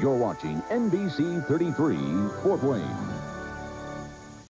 You're watching NBC 33, Fort Wayne.